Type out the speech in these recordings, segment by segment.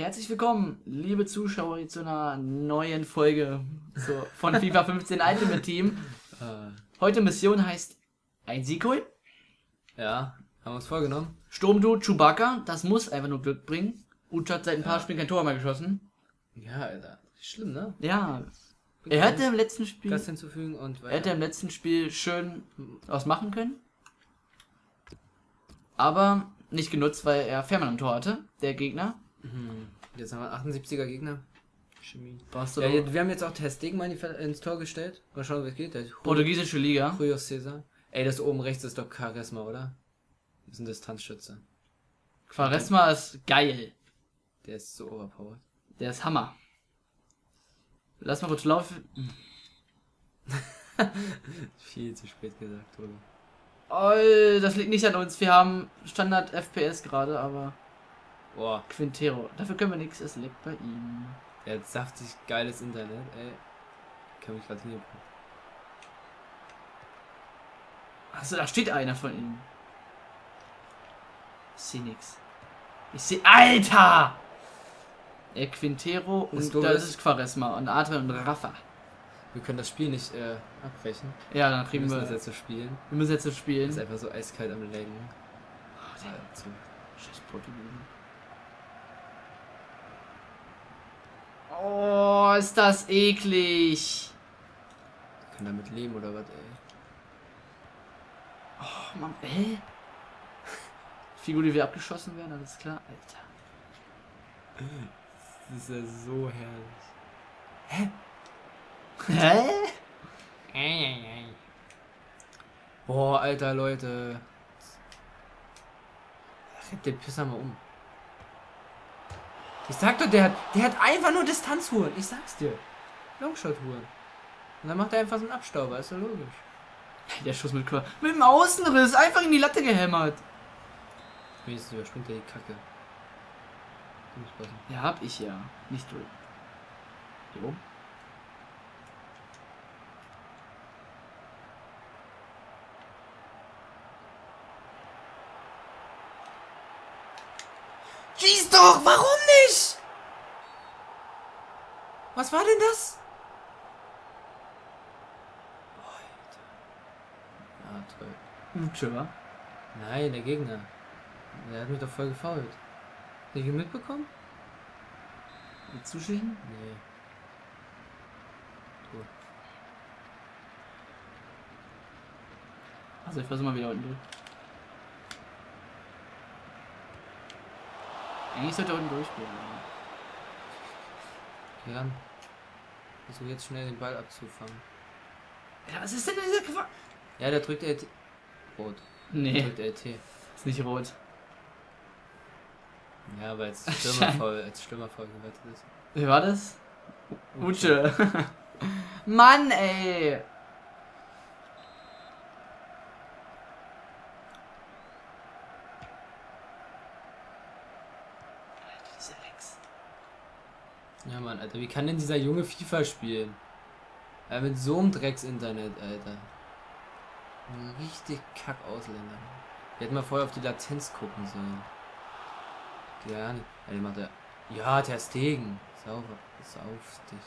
Herzlich willkommen, liebe Zuschauer, zu einer neuen Folge so, von FIFA 15 Ultimate Team. Äh, Heute Mission heißt ein Sieg holen. ja, haben wir uns vorgenommen. Sturmdude Chewbacca, das muss einfach nur Glück bringen. Uch hat seit ein paar Ja. Spielen kein Tor mehr geschossen. Ja, Alter. Schlimm, ne? Ja, er hätte im letzten Spiel, das hinzufügen und er hätte im letzten Spiel schön was machen können. Aber nicht genutzt, weil er Fährmann am Tor hatte, der Gegner. Mhm. Jetzt haben wir 78er Gegner. Chemie. Ja, jetzt- wir haben jetzt auch Ter Stegen mal in die Ver- ins Tor gestellt. Mal schauen, wie es geht. Portugiesische Liga. Julio Cesar. Ey, das oben rechts ist doch Charisma, oder? Das ist ein Distanzschütze. Quaresma ist geil. Der ist so overpowered. Der ist Hammer. Lass mal kurz laufen. Viel zu spät gesagt, oder? Oh, das liegt nicht an uns. Wir haben Standard FPS gerade, aber Boah, Quintero. Dafür können wir nichts. Es liegt bei ihm. der hat saftig geiles Internet, ey. Kann mich gerade hier. Achso, da steht einer von ihnen. Ich sehe nix. Ich sehe. Alter! Ey, Quintero Das und da ist- Quaresma und Adrian und Rafa. Wir können das Spiel nicht äh, abbrechen. Ja, dann Wir kriegen müssen wir. das jetzt so spielen. wir müssen jetzt so Das spielen. ist einfach so eiskalt am Laggen. Oh, der Also, Scheiß Portugiesen. Oh, ist das eklig. kann damit leben oder was, ey? Oh, Mann, hä? Figur, die wir abgeschossen werden, alles klar, Alter. Das ist ja so herrlich. Hä? Boah, alter Leute. Repp den Pisser mal um. Ich sag doch, der hat, der hat einfach nur Distanzhuren. Ich sag's dir. Longshot-Huren. Und dann macht er einfach so einen Abstauber, ist ja logisch. Der Schuss mit Quer mit dem Außenriss, einfach in die Latte gehämmert. Wenigstens überspringt er die Kacke. Ja, hab ich ja. Nicht du. Jo. Schieß doch, warum nicht? Was war denn das? Ah, toll. Uche, wa? Nein, der Gegner. Der hat mich doch voll gefault. Hast du ihn mitbekommen? Mit Zuschichten? Nee. Cool. Also ich versuche mal wieder unten durch. Eigentlich sollte er unten durchgehen. Geh ran. Versuch jetzt schnell den Ball abzufangen. Ja, was ist denn dieser Quatsch? Ja, der drückt LT. Rot. Der Nee, drückt LT. ist nicht rot. Ja, weil es Stürmerfaul, als Stürmerfaul gewertet ist. Wer war das? Uche. Mann, ey. Ja, Mann, Alter, wie kann denn dieser Junge FIFA spielen? Ja, mit so einem Drecks-Internet, Alter. Ein richtig kack Ausländer. Wir hätten mal vorher auf die Latenz gucken sollen. Ja. Ja, die macht er. Ja, der Stegen. Sauber. Sauf dich.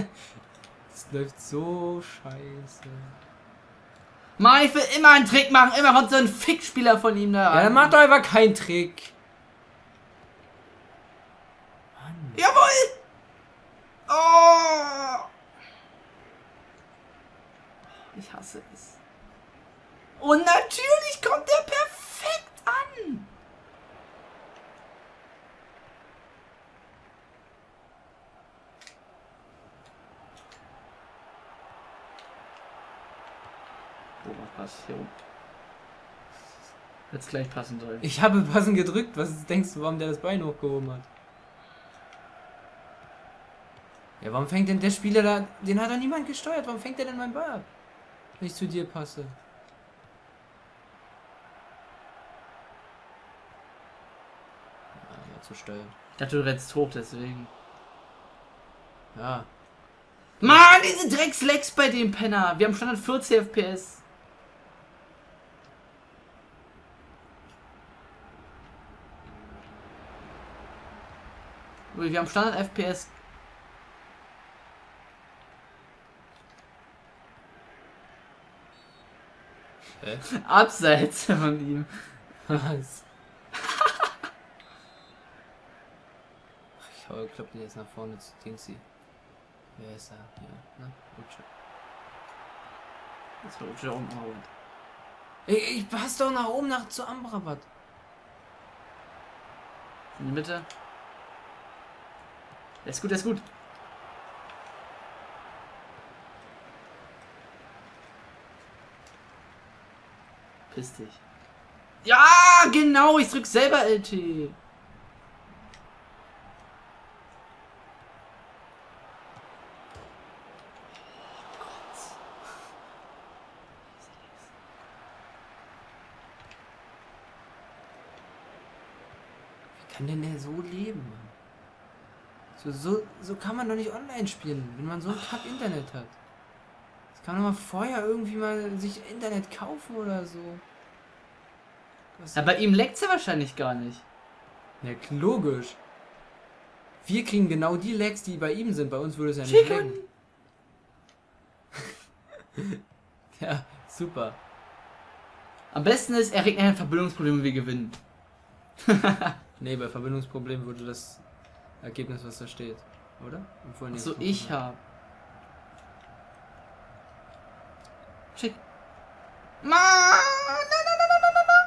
Das läuft so scheiße. Mann, ich will immer einen Trick machen. Immer kommt so ein Fickspieler von ihm da. Ja, dann macht doch einfach keinen Trick. Mann. Jawohl! Oh! Ich hasse es. Und natürlich kommt er perfekt an. Oh, was passt hier rum? Jetzt gleich passen soll. Ich habe passend gedrückt. Was denkst du, warum der das Bein hochgehoben hat? Ja, warum fängt denn der Spieler da. Den hat doch niemand gesteuert. Warum fängt der denn meinen Ball ab? Wenn ich zu dir passe. Ja, zu steuern. Ich dachte, du rennst hoch, deswegen. Ja. Mann, diese Dreckslecks bei dem Penner. Wir haben Standard 40 FPS. Wir haben Standard FPS. Hä? Abseits von ihm. Was? ich glaub den jetzt nach vorne zu Dingsy. Wer ist da? Ja, ne? Das war schon unten holen. Ich, ich pass doch nach oben nach zu Amrabat. In die Mitte. Der ist gut, der ist gut. Piss dich. Ja, genau, ich drück selber LT. Wie kann denn der so leben, Mann? So, so, so kann man doch nicht online spielen, wenn man so ein kack Internet hat. Kann man doch mal vorher irgendwie mal sich Internet kaufen oder so. Was? Ja, bei ihm leckt's ja wahrscheinlich gar nicht. Ja, logisch. Wir kriegen genau die Lags, die bei ihm sind. Bei uns würde es ja nicht Chicken. laggen. Ja, super. Am besten ist, er regt ein Verbindungsproblem und wir gewinnen. Nee, bei Verbindungsproblemen wurde das Ergebnis, was da steht. Oder? So, ich hab. Schick. Mann! Na, na, na, na, na, na.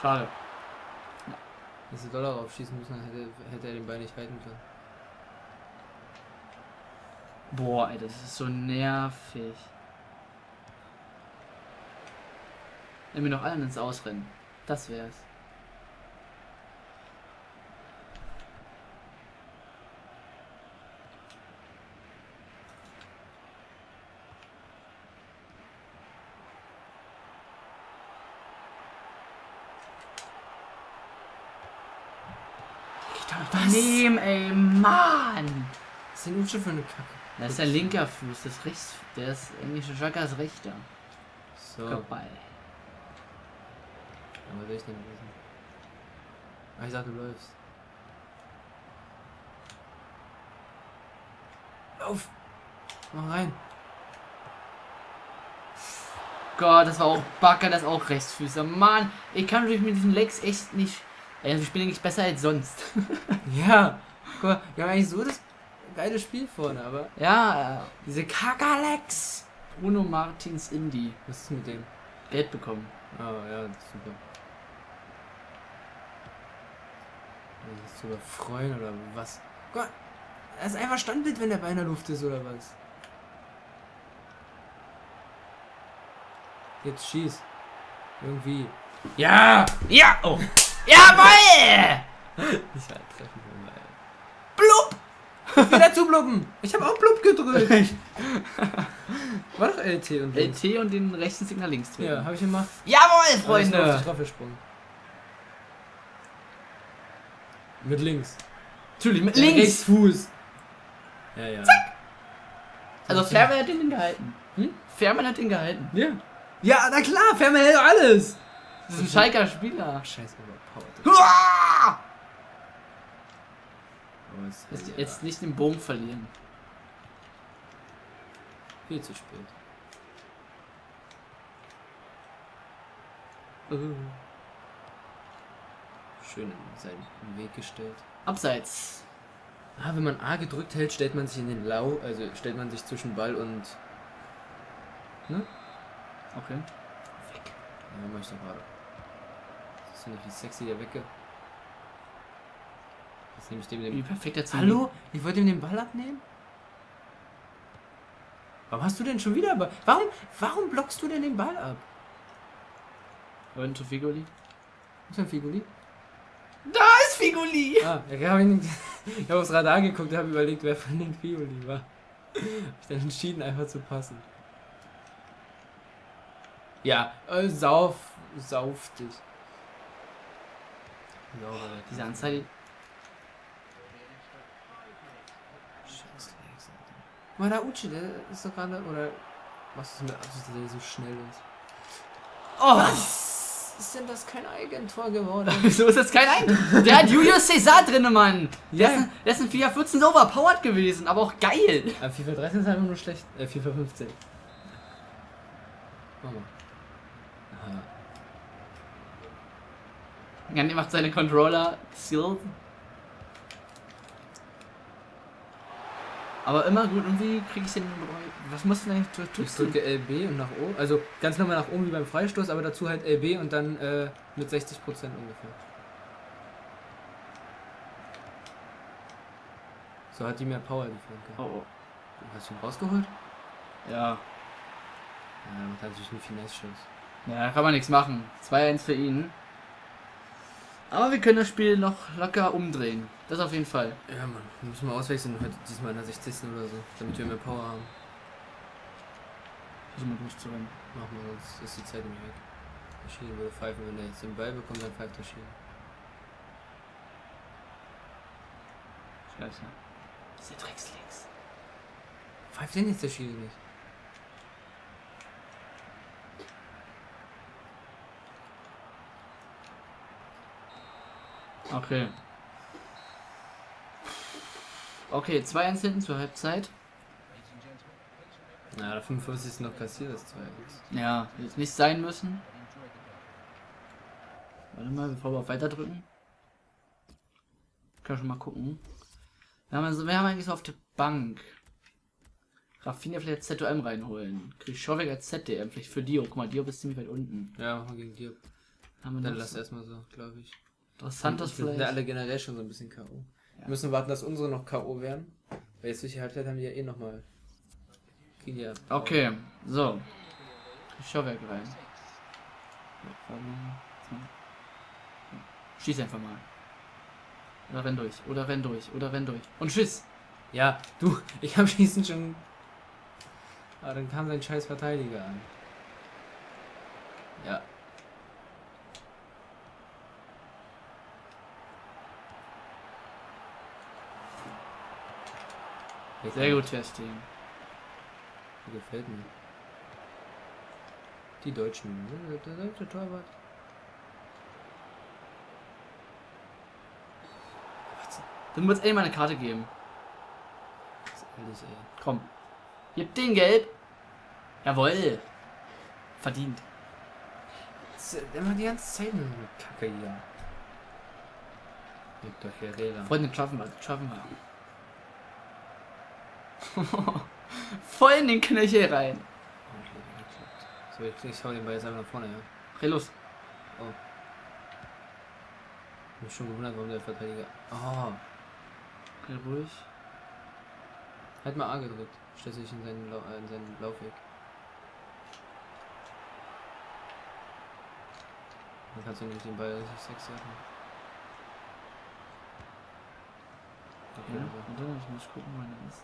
Schade. Wenn sie Dollar aufschießen müssen, hätte, hätte er den Bein nicht halten können. Boah, ey, das ist so nervig. Wenn wir noch allen ins Ausrennen. Das wär's. Was? Nehm, ey, Mann! Denn Uche für eine Kacke? Das ist der linker Fuß, das rechts, der ist englische Schaka ist rechter. So, aber Vorbei. was soll ich denn wissen? Ah, ich sag, du läufst. Lauf! Mach rein! Gott, das war auch Backer, das auch Rechtsfüßer. Mann, ich kann natürlich mit diesen Legs echt nicht. Ey, wir spielen eigentlich besser als sonst. Ja! Guck mal, wir haben eigentlich so das geile Spiel vorne, aber ja, diese Kakalex! Bruno Martins Indie. Was ist mit dem? Geld bekommen. Oh ja, super. Das ist sogar freuen oder was? Gott, das ist einfach Standbild, wenn der Bein in der Luft ist oder was? Jetzt schieß. Irgendwie. Ja! Ja! Oh! Jawoll! Ich halt treffen Wieder zubluppen! Ich habe auch Blub gedrückt! War doch LT und links. LT und den rechten nach links drücken. Ja, habe ich gemacht. Jawohl, bin auf Freunde! dich draufgesprungen. Mit links. Natürlich, mit Ja, links! Rechtsfuß. Ja, ja. Also Fairman hat den gehalten. Hm? Fairman hat den gehalten. Ja. Ja, na klar, Fermer hält alles. Das ist ein Schalker Spieler. Scheiße, überpowered. Jetzt, Jetzt, ja. nicht den Bogen verlieren. Viel zu spät. Schön in seinen Weg gestellt. Abseits. Ah, wenn man A gedrückt hält, stellt man sich in den Lau, also stellt man sich zwischen Ball und. Ne? Okay. Weg. Ja, mach ich doch gerade. Siehst du nicht, wie sexy der wegge. Jetzt nehme ich dem Wie den. perfekt er zum Hallo? Ich wollte ihm den Ball abnehmen? Warum hast du denn schon wieder Ball? Warum, warum blockst du denn den Ball ab? Und zu Figoli? Ist denn Figuli? Da ist Figoli! Ah, ich habe hab aufs Radar geguckt und habe überlegt, wer von den Figuli war. Hab ich dann entschieden, einfach zu passen. Ja, äh, sauf, sauf dich. Sauber, Diese Anzeige. Scheiß Lex, Alter. Mal da Uchi, der ist doch gerade, oder Was ist mit Absicht, dass er so schnell ist? Oh, Was ist denn das kein Eigentor geworden? so ist das kein Ein. Der hat Julius Caesar drin, Mann. Der, Ja. ist, der ist in FIFA 14 so overpowered gewesen, aber auch geil. Aber FIFA 13 ist einfach nur schlecht. Äh, FIFA 15. Mach mal. Aha. Ja, der macht seine Controller Skills. Aber immer gut, irgendwie krieg ich den. Was muss denn eigentlich tu- Ich tun? drücke LB und nach oben. Also ganz normal nach oben wie beim Freistoß, aber dazu halt LB und dann äh, mit 60% ungefähr. So hat die mehr Power, die Flanke. Oh, Hast du ihn rausgeholt? oh. Ja. Ja, macht natürlich einen Finesse-Schuss. Ja, da kann man nichts machen. 2-1 für ihn. Aber wir können das Spiel noch locker umdrehen. Das auf jeden Fall. Ja, Mann. Wir müssen mal auswechseln, heute diesmal in der 60. oder so, damit wir mehr Power haben. Versuchen wir durchzurennen. Machen wir, sonst ist die Zeit nämlich weg. Der Schiri würde pfeifen, wenn er jetzt den Ball bekommt, dann pfeift der Schiri. Scheiße. Diese Dreckslinks. Pfeift denn jetzt der Schiri nicht? Okay. Okay, 2-1 hinten zur Halbzeit. Na, der 45 ist noch kassiert, das 2 Ja, jetzt nicht sein müssen. Warte mal, bevor wir auf Weiter drücken. Wir schon mal gucken. Wir haben, also, wir haben eigentlich so auf der Bank. Raffinia vielleicht als ZOM reinholen. Krischowek als ZDM, vielleicht für Dio. Guck mal, Dio ist ziemlich weit unten. Ja, mach mal gegen wir Dann lass so- erstmal so, glaube ich. Santos Wir sind ja vielleicht. alle generell schon so ein bisschen K.O. Ja. Wir müssen warten, dass unsere noch K.O. werden. Weil jetzt durch die Halbzeit haben die ja eh nochmal. Ja. Okay, so. Rein. Ja, warte mal. Ja. Schieß einfach mal. Oder renn durch, oder renn durch, oder renn durch. Und tschüss. Ja, du, ich habe schießen schon. Aber dann kam sein scheiß Verteidiger an. Ja. Sehr gut, Testing. Gefällt mir. Die Deutschen. ne? Der deutsche Torwart. Dann muss endlich mal eine Karte geben. Ey. Komm. Gib den gelb. Jawoll. Verdient. Ist immer die ganze Zeit nur Kacke hier. Victor Herrera. Freunde, schaffen wir. Schaffen wir. Voll in den Knöchel rein. So, ich, ich hau den Ball jetzt einfach nach vorne, ja. Okay, los. Ich bin schon gewundert, warum der Verteidiger. Oh, Okay, ruhig. halt mal A gedrückt. Stellt sich in seinen, Lau äh, in seinen Laufweg. Dann kannst du nämlich den Ball richtig sexy machen. Okay, Ja, also. ich muss gucken, wann er ist.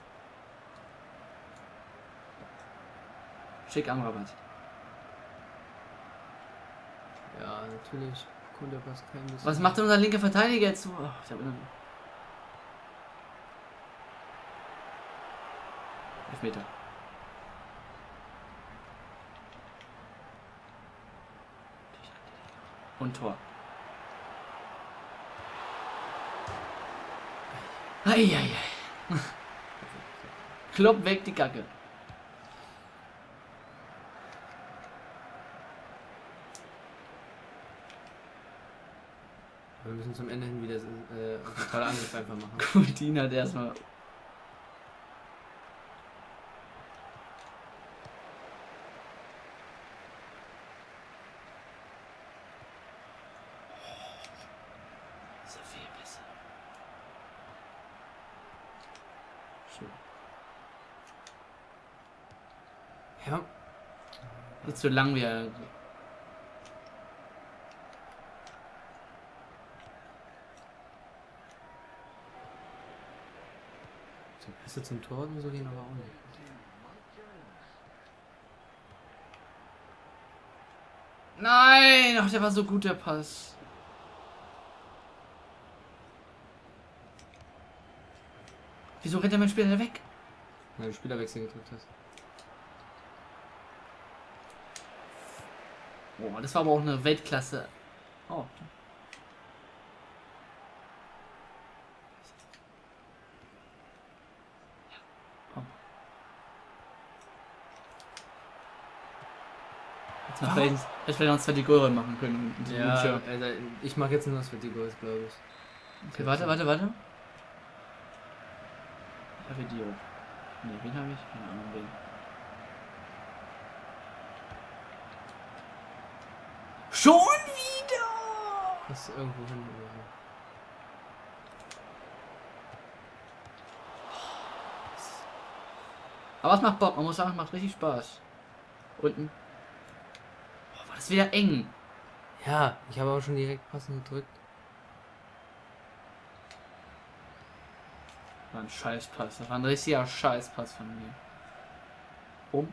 Schick Amrabat. Ja, natürlich. Kunde passt kein bisschen. Was macht denn unser linker Verteidiger jetzt so? Oh, ich hab ihn. Elfmeter. Und Tor. Eieiei. Klopp weg die Kacke. Wir müssen zum Ende hin wieder äh, einen totalen Angriff einfach machen. Coutinho hat erstmal. So viel besser. Schön. Ja, Nicht so lang wie er. Pässe zum Tor so gehen aber auch nicht. Nein! Ach, der war so gut, der Pass. Wieso rennt der mein Spieler weg? Weil du Spielerwechsel gedrückt hast. Oh, das war aber auch eine Weltklasse. Oh. Noch vielleicht, jetzt vielleicht noch zwei die Gore machen können. Ja. Alter, ich mache jetzt nur das für die Goals, glaube ich. Okay, warte, warte, warte. Ich habe Video. Ne, wen habe ich? Keine Ahnung, wen. Schon wieder! Das ist irgendwo hin oder so. Aber es macht Bock, man muss sagen, es macht richtig Spaß. Unten. Das wieder eng. Ja, ich habe aber schon direkt passend gedrückt. War ein Scheißpass. Das war ein richtiger Scheißpass von mir. Um.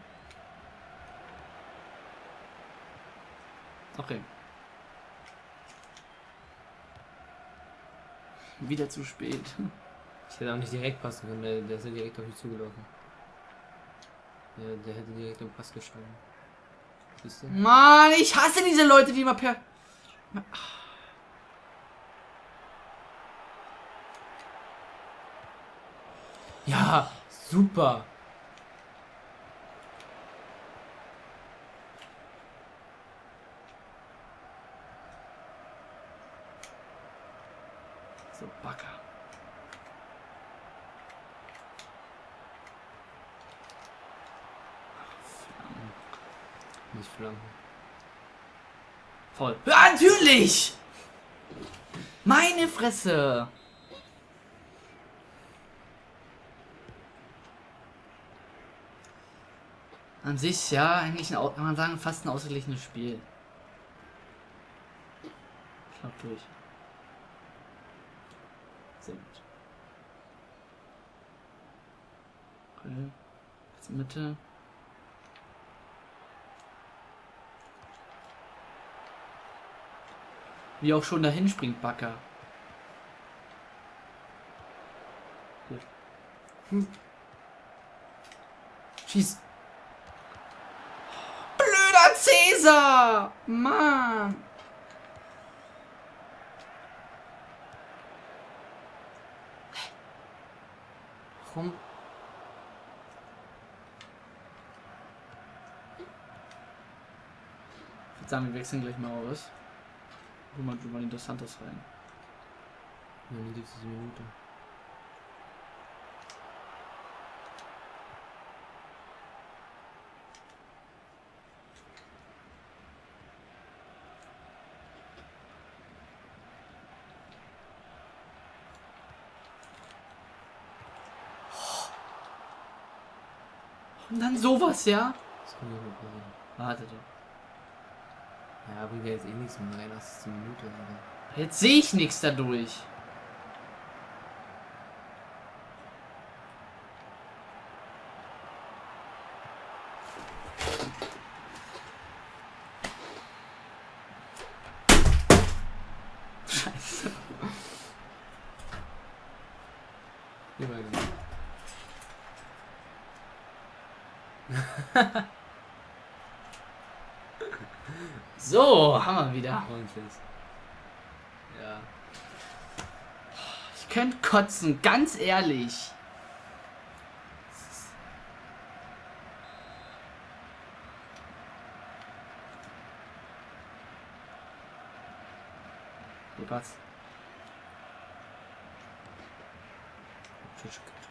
Okay. Wieder zu spät. Ich hätte auch nicht direkt passen können, der, ist ja direkt auf mich zugelaufen. Der, der hätte direkt im Pass geschlagen. Du? Mann, ich hasse diese Leute, die immer per. Ja, super. So, Backer. Nicht flanken. Voll. Ja, natürlich! Meine Fresse! An sich, ja, eigentlich ein, kann man sagen, fast ein ausgeglichenes Spiel. Knapp durch. Sehr gut. Okay. Jetzt Mitte. Wie auch schon dahin springt Backer. Hm. Schieß. Blöder Cäsar! Mann! Warum? Ich würde sagen, wir wechseln gleich mal aus. Guck mal, Dos Santos rein. Ja, die 70 Minute. Und dann sowas, ja? Das kann nicht mehr passieren. Warte doch. Ja, bringt ja jetzt eh nichts mehr rein, 80 Minute. Aber. Jetzt sehe ich nichts dadurch. Scheiße. Hier war genau. So, haben wir wieder. Ja. Ich könnte kotzen, ganz ehrlich. Lukas.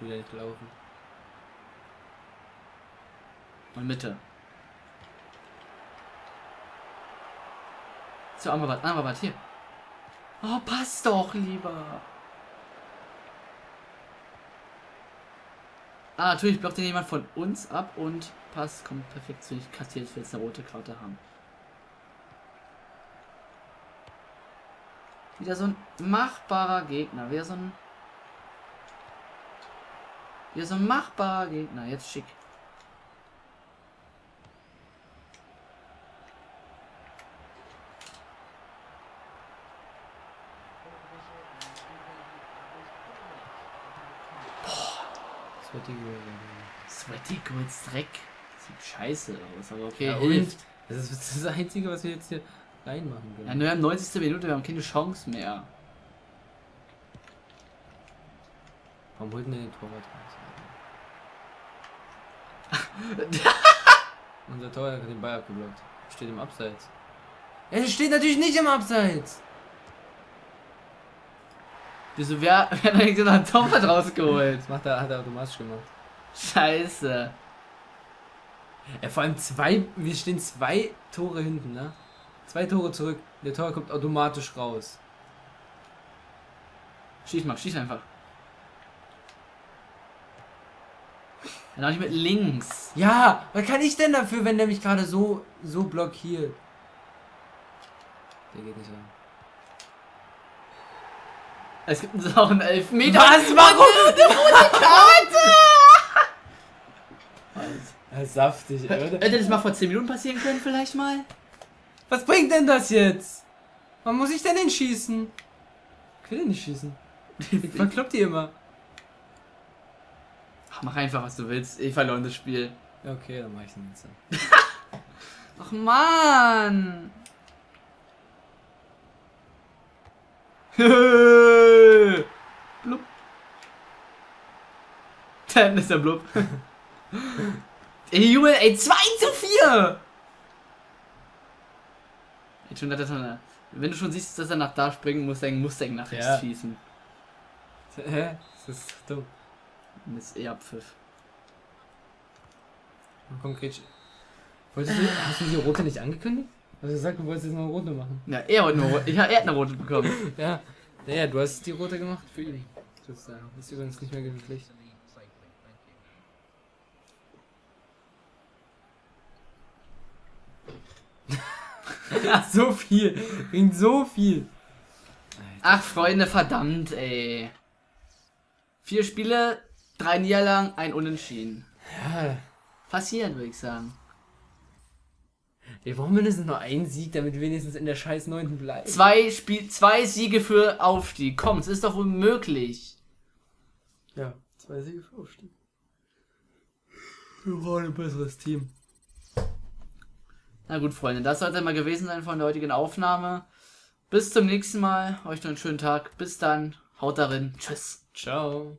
Wieder nicht laufen. Und Mitte. So, Amrabat, Amrabat, hier. Oh, passt doch lieber. Ah, natürlich blockt den jemand von uns ab und Pass kommt perfekt zu ich will jetzt eine rote Karte haben. Wieder so ein machbarer Gegner, wieder so ein... Wieder so ein machbarer Gegner, jetzt schick. Die gewesen. Sweaty Golds Dreck. Sieht scheiße aus, aber okay, Ja, hilft. Das ist das, Einzige, was wir jetzt hier reinmachen können. Ja, nur am 90. Minute, wir haben keine Chance mehr. Warum holt denn den Torwart raus? Unser Torwart hat den Ball abgeblockt. Steht im Abseits. Er steht natürlich nicht im Abseits. Wieso, wer, wer hat noch einen Torwart rausgeholt? Das macht er, hat er automatisch gemacht. Scheiße. Ja, vor allem zwei, wir stehen zwei Tore hinten, ne? Zwei Tore zurück. Der Tor kommt automatisch raus. Schieß mal, schieß einfach. Ja, noch nicht mit links. Ja, was kann ich denn dafür, wenn der mich gerade so, so blockiert? Der geht nicht ran. Es gibt uns auch einen Elfmeter. Was? Warum? Die rote Karte! Ja, saftig, Hätte das mal vor 10 Minuten passieren können, vielleicht mal? Was bringt denn das jetzt? Wann muss ich denn den schießen? Ich will den nicht schießen. Ich verklopp die immer. Ach, mach einfach, was du willst. Ich verloren das Spiel. Ja, okay, dann mach ich den jetzt. Ach, Mann. Blub. Dann ist der Blub. ey, Junge, ey, 2 zu 4! Ey, schon, dass er, wenn du schon siehst, dass er nach da springen muss, dann muss er nach rechts Ja. schießen. Hä? Das ist dumm. Das ist eher Pfiff. Konkret. Wolltest du, hast du die rote nicht angekündigt? Hast du gesagt, du wolltest jetzt noch eine rote machen? Ja, er hat, nur, ich, er hat eine rote bekommen. Ja. Ja, ja, du hast die rote gemacht für ihn. Sozusagen. Ist übrigens nicht mehr gegen so viel. Bringt so viel. Ach, Freunde, verdammt, ey. Vier Spiele, drei Niederlagen, ein Unentschieden. Ja. Passieren, würde ich sagen. Wir brauchen mindestens nur einen Sieg, damit wir wenigstens in der scheiß neunten bleiben. Zwei, Spiel, zwei Siege für Aufstieg. Komm, es ist doch wohl möglich. Ja, zwei Siege für Aufstieg. Wir brauchen ein besseres Team. Na gut, Freunde, das soll es gewesen sein von der heutigen Aufnahme. Bis zum nächsten Mal. Euch noch einen schönen Tag. Bis dann. Haut darin. Tschüss. Ciao.